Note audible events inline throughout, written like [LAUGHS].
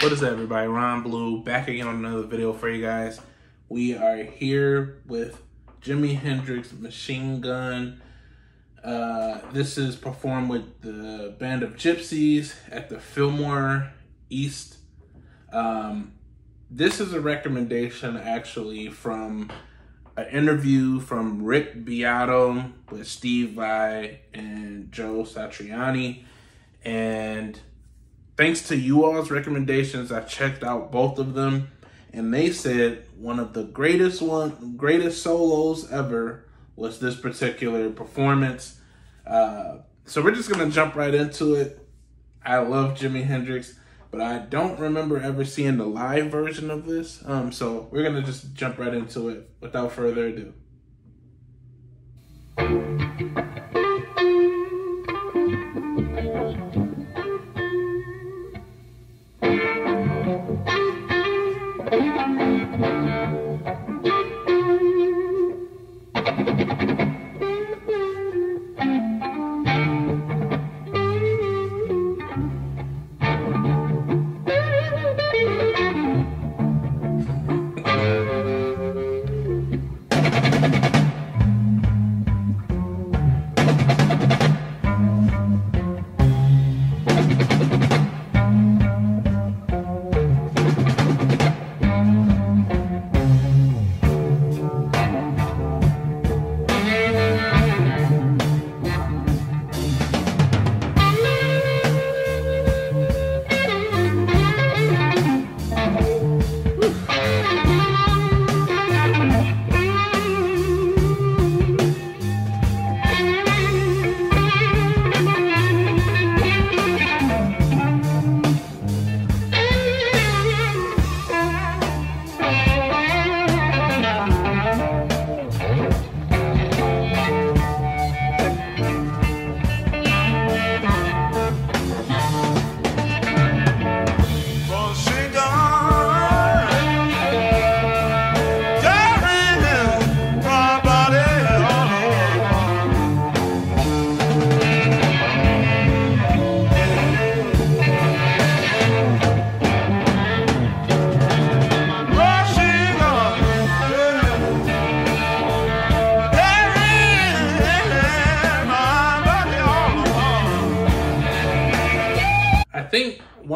What is up, everybody? Ron Bluu back again on another video for you guys. We are here with Jimi Hendrix Machine Gun. Uh, this is performed with the Band of Gypsys at the Fillmore East. Um, this is a recommendation actually from an interview from Rick Beato with Steve Vai and Joe Satriani. And thanks to you all's recommendations, I checked out both of them, and they said one of the greatest one greatest solos ever was this particular performance. Uh, so we're just gonna jump right into it. I love Jimi Hendrix, but I don't remember ever seeing the live version of this. Um, so we're gonna just jump right into it without further ado.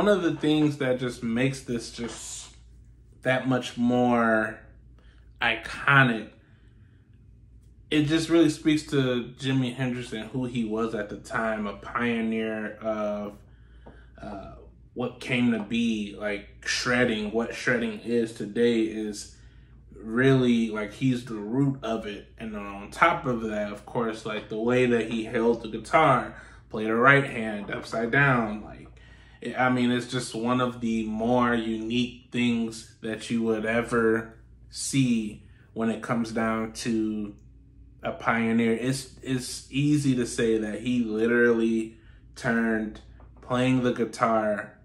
One of the things that just makes this just that much more iconic, it just really speaks to Jimi Hendrix and who he was at the time, a pioneer of uh, what came to be like shredding. What shredding is today is really like he's the root of it. And on top of that, of course, like the way that he held the guitar, played a right hand upside down, like I mean, it's just one of the more unique things that you would ever see when it comes down to a pioneer. It's it's easy to say that he literally turned playing the guitar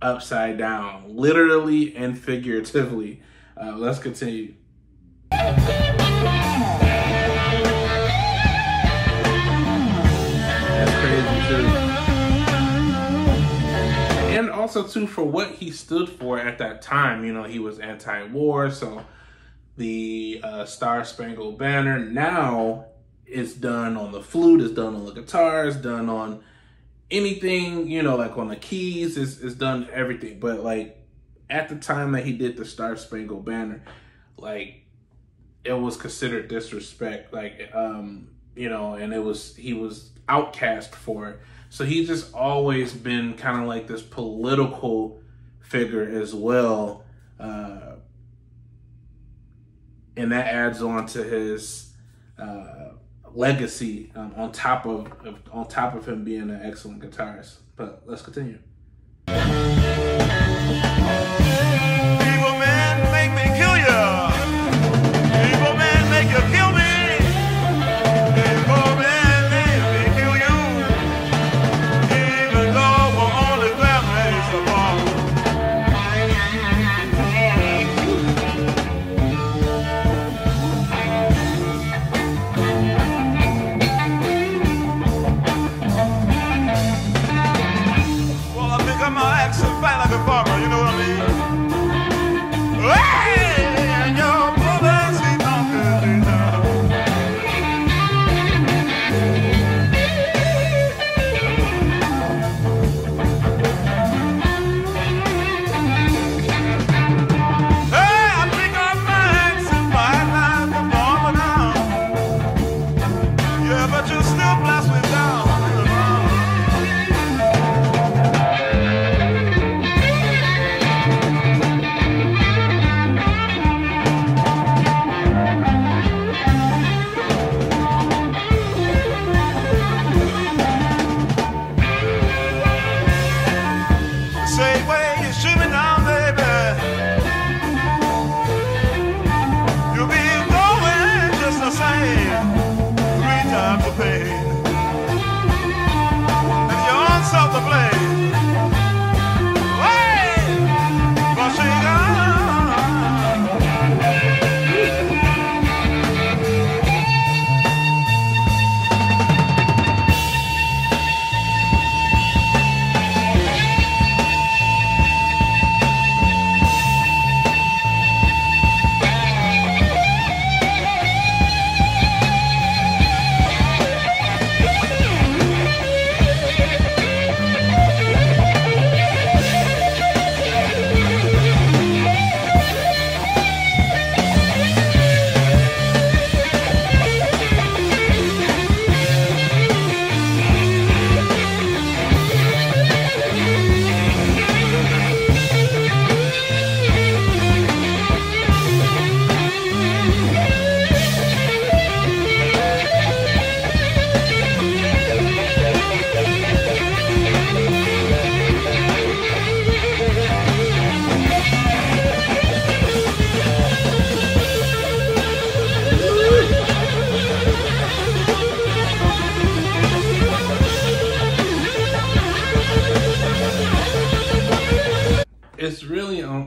upside down, literally and figuratively. Uh, let's continue. That's crazy too also too for what he stood for at that time. You know, he was anti-war, so the uh, Star Spangled Banner now is done on the flute, is done on the guitar, is done on anything. You know, like on the keys, is is done everything. But like at the time that he did the Star Spangled Banner, like it was considered disrespect. Like um, you know, and it was he was outcast for it. So he's just always been kind of like this political figure as well. Uh, and that adds on to his uh, legacy um, on top of, of, on top of him being an excellent guitarist. But let's continue.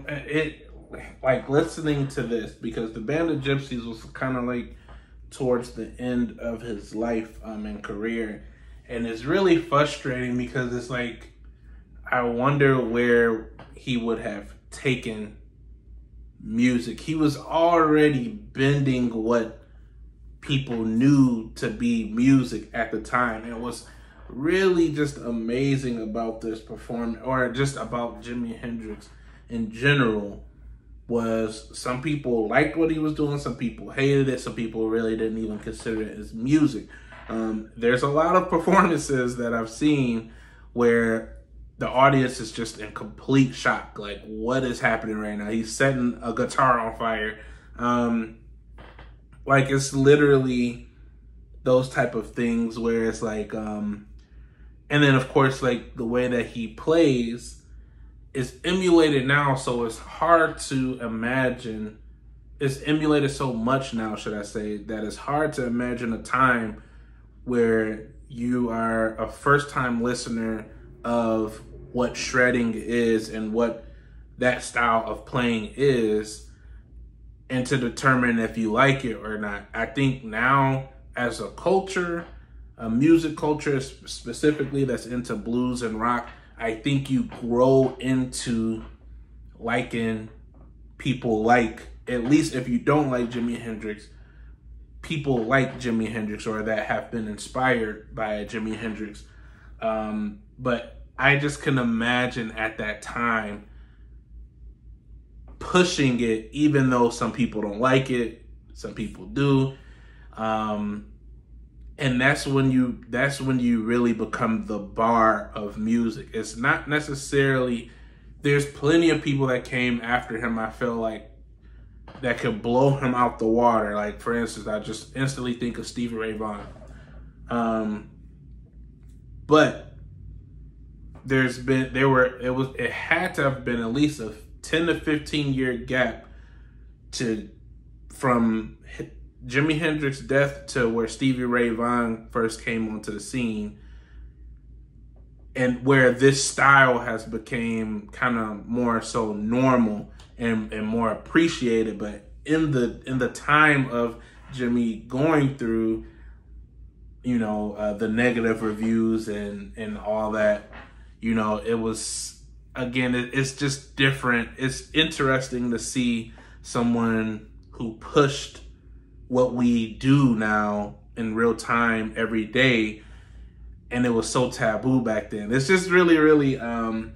It like listening to this because the band of Gypsys was kind of like towards the end of his life um and career. And it's really frustrating because it's like i wonder where he would have taken music. He was already bending what people knew to be music at the time. It was really just amazing about this performance or just about Jimi Hendrix in general was some people liked what he was doing, some people hated it, some people really didn't even consider it as music. Um, there's a lot of performances that I've seen where the audience is just in complete shock. Like, what is happening right now? He's setting a guitar on fire. Um, like, it's literally those type of things where it's like, um, and then of course like the way that he plays is emulated now so it's hard to imagine. It's emulated so much now should i say that it's hard to imagine a time where you are a first time listener of what shredding is and what that style of playing is and to determine if you like it or not. I think now as a culture a music culture specifically that's into blues and rock, I think you grow into liking people like, at least if you don't like Jimi Hendrix, people like Jimi Hendrix or that have been inspired by Jimi Hendrix. Um, but I just can imagine at that time pushing it, even though some people don't like it, some people do. Um, and that's when you that's when you really become the bar of music. It's not necessarily there's plenty of people that came after him i feel like that could blow him out the water. Like for instance i just instantly think of stevie ray vaughan. Um but there's been there were it was it had to have been at least a 10 to 15 year gap to from Jimi Hendrix's death to where Stevie Ray Vaughan first came onto the scene and where this style has became kind of more so normal and, and more appreciated. But in the in the time of Jimi going through you know uh, the negative reviews and and all that you know it was again it, it's just different. It's interesting to see someone who pushed what we do now in real time every day and it was so taboo back then. It's just really really um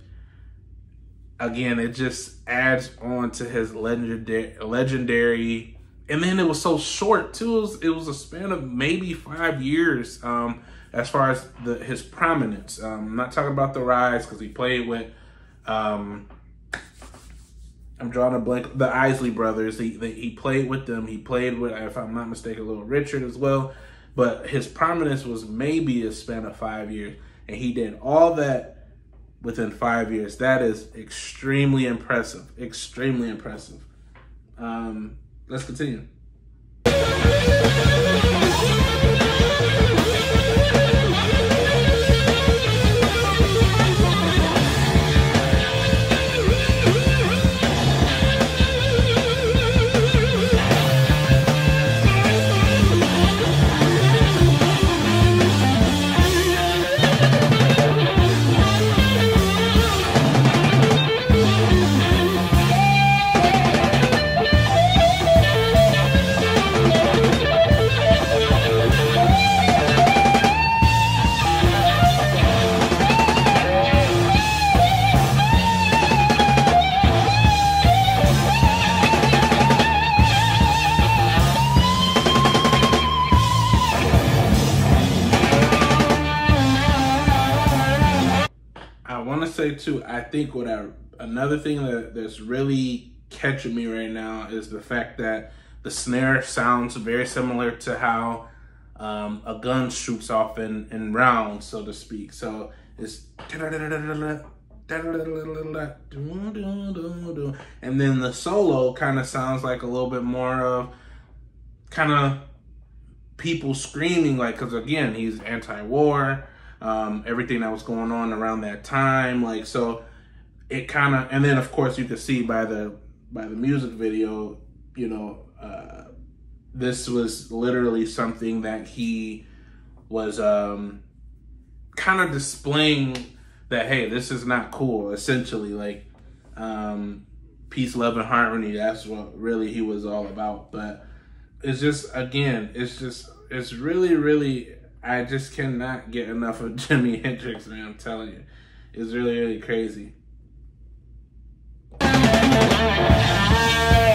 again it just adds on to his legendary legendary and then it was so short too. It was, it was a span of maybe five years um as far as the his prominence. Um i'm not talking about the rise because he played with um I'm drawing a blank. The Isley brothers. He they, he played with them. He played with, if I'm not mistaken, Little Richard as well. But his prominence was maybe a span of five years, and he did all that within five years. That is extremely impressive. Extremely impressive. Um, let's continue. Think what I another thing that that's really catching me right now is the fact that the snare sounds very similar to how um, a gun shoots off in, in rounds, so to speak. So it's and then the solo kind of sounds like a little bit more of kind of people screaming like because again he's anti-war um, everything that was going on around that time like so it kind of and then of course you can see by the by the music video you know uh, this was literally something that he was um, kind of displaying that hey this is not cool essentially like um, peace love and harmony that's what really he was all about. But it's just again it's just it's really really i just cannot get enough of [LAUGHS] jimi hendrix man i'm telling you. It's really really crazy yeah.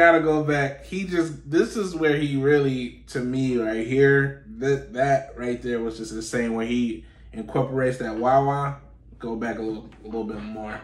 Gotta go back. He just this is where he really, to me, right here, that that right there was just the same where he incorporates that wah wah. Go back a little a little bit more.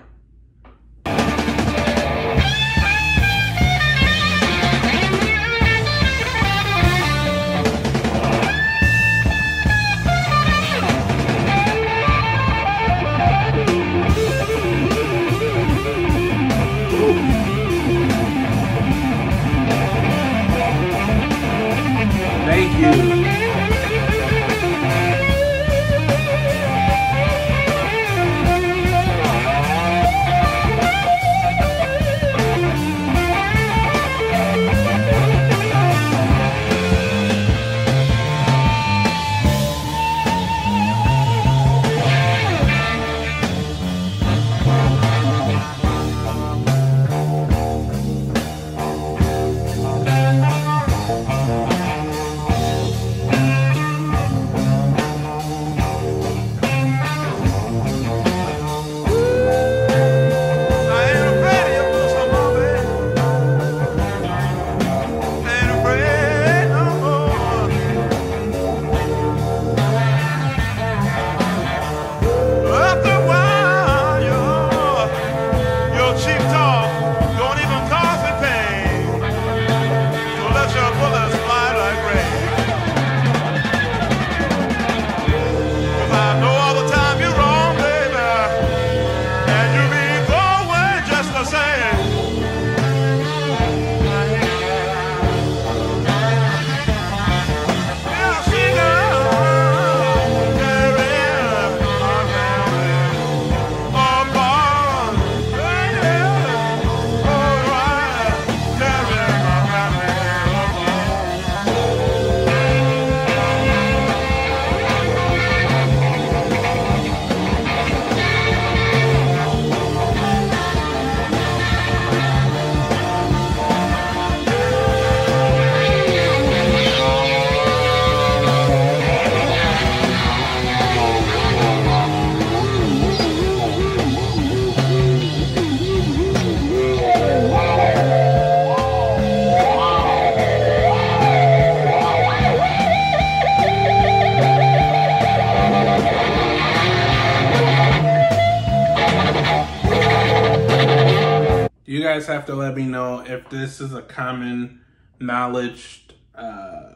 Guys have to let me know if this is a common knowledge uh,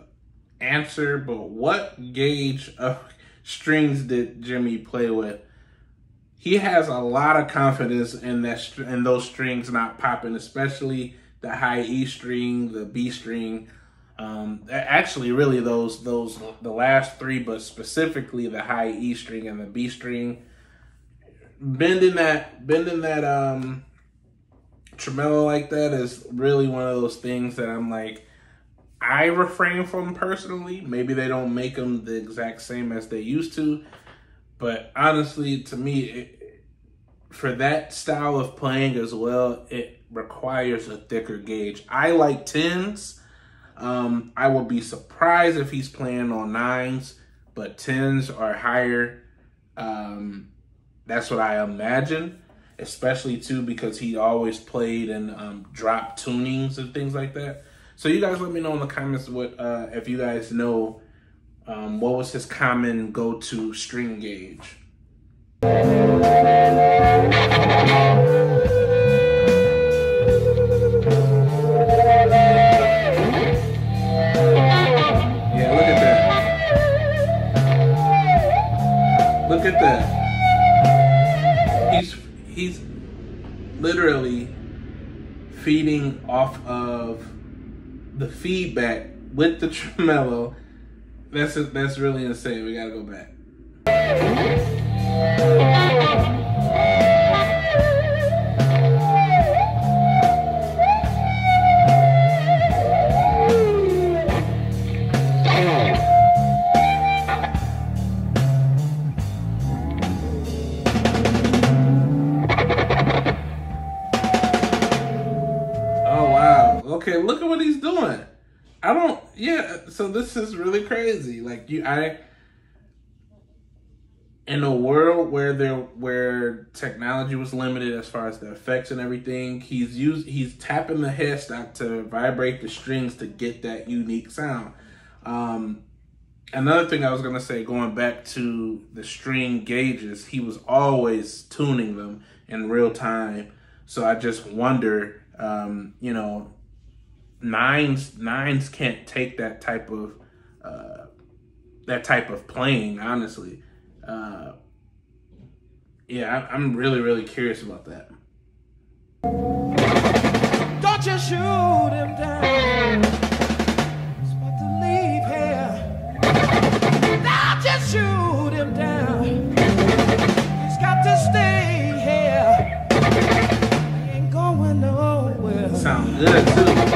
answer, but what gauge of strings did Jimi play with? He has a lot of confidence in that in those strings not popping, especially the high E string, the B string. Um, actually, really those those the last three, but specifically the high E string and the B string. Bending that bending that um tremolo like that is really one of those things that I'm like, I refrain from personally. Maybe they don't make them the exact same as they used to, but honestly, to me, it, for that style of playing as well, it requires a thicker gauge. I like tens. Um, I would be surprised if he's playing on nines, but tens are higher. Um, that's what I imagine especially too because he always played in um, drop tunings and things like that. So you guys let me know in the comments what uh, if you guys know um, what was his common go-to string gauge. Yeah, look at that. Look at that. He's he's literally feeding off of the feedback with the [LAUGHS] tremolo. That's that's really insane. We gotta go back. So this is really crazy. Like you I in a world where there where technology was limited as far as the effects and everything, he's used he's tapping the headstock to vibrate the strings to get that unique sound. Um another thing I was gonna say, going back to the string gauges, he was always tuning them in real time. So I just wonder, um, you know, nines nines can't take that type of uh, that type of playing. Honestly, uh, yeah, I, I'm really really curious about that. Don't you shoot him down. He's about to leave here. Don't you shoot him down. He's got to stay here. He ain't going nowhere. Sound good too.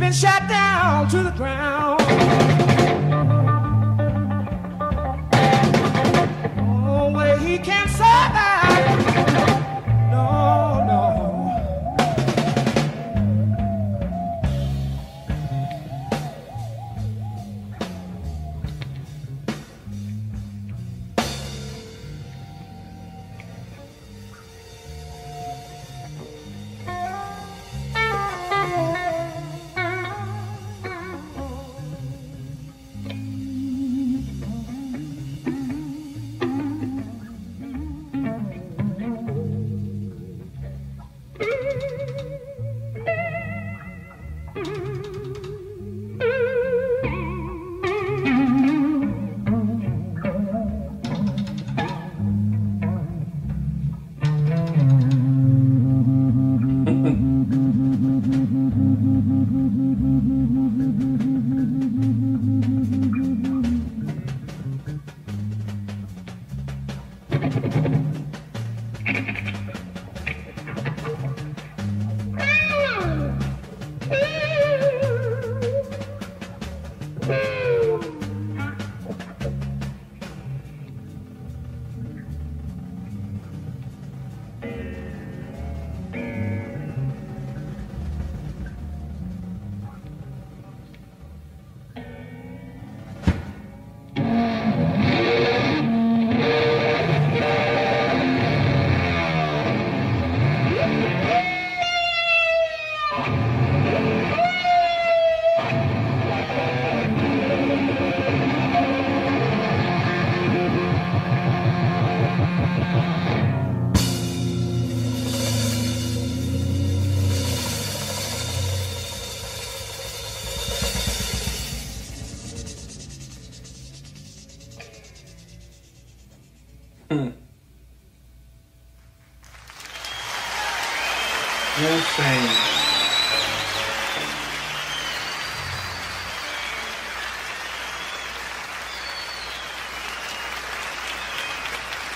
Been shot down to the ground.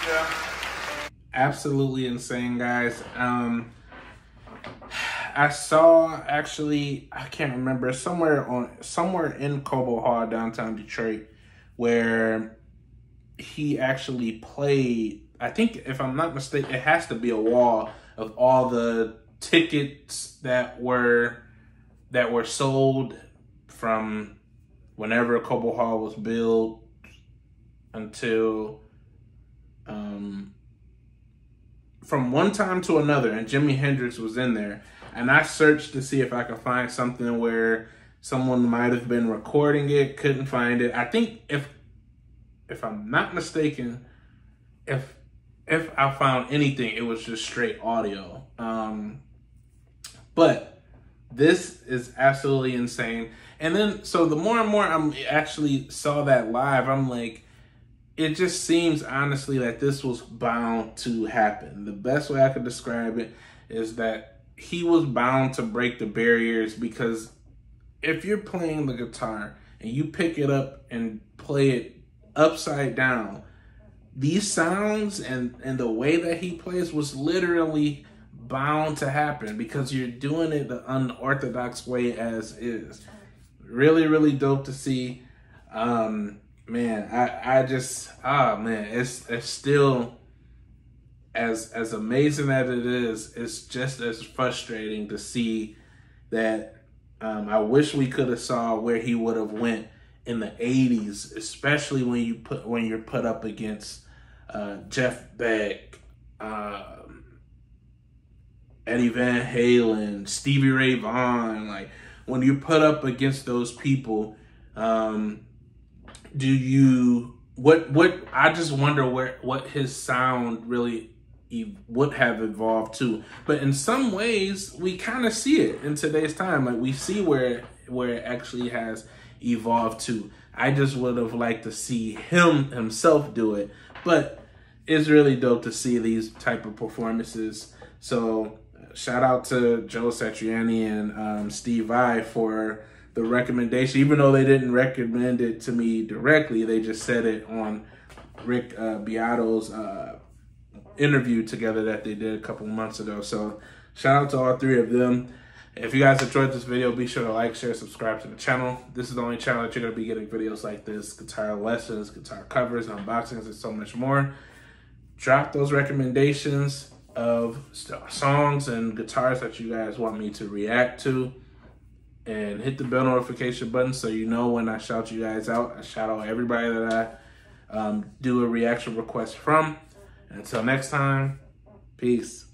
Yeah. absolutely insane, guys. Um, I saw actually, I can't remember somewhere on somewhere in Cobo Hall, downtown Detroit, where he actually played. I think, if I'm not mistaken, it has to be a wall of all the tickets that were that were sold from whenever Cobo Hall was built until um, from one time to another, and Jimi Hendrix was in there. And I searched to see if I could find something where someone might have been recording it, couldn't find it. I think if if I'm not mistaken, if if I found anything, it was just straight audio. Um, but this is absolutely insane. And then, so the more and more I'm actually saw that live, I'm like, it just seems honestly that this was bound to happen. The best way I could describe it is that he was bound to break the barriers because if you're playing the guitar and you pick it up and play it upside down, these sounds and and the way that he plays was literally bound to happen because you're doing it the unorthodox way as is. Really, really dope to see. Um, man, I I just ah man, it's it's still as as amazing as it is, it's just as frustrating to see that um, I wish we could have saw where he would have went in the 80s, especially when you put when you're put up against uh, Jeff Beck, um, Eddie Van Halen, Stevie Ray Vaughan. Like when you put up against those people, um, do you what what? I just wonder where what his sound really would have evolved to. But in some ways, we kind of see it in today's time. Like we see where where it actually has evolved to. I just would have liked to see him himself do it, but it's really dope to see these type of performances. So shout out to Joe Satriani and um, Steve Vai for the recommendation. Even though they didn't recommend it to me directly, they just said it on Rick uh, Beato's uh, interview together that they did a couple months ago. So shout out to all three of them. If you guys enjoyed this video, be sure to like, share, subscribe to the channel. This is the only channel that you're going to be getting videos like this, guitar lessons, guitar covers, unboxings, and so much more. Drop those recommendations of songs and guitars that you guys want me to react to. And hit the bell notification button so you know when I shout you guys out. I shout out everybody that I um, do a reaction request from. Until next time, peace.